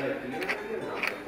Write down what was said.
Isso aqui não é nada.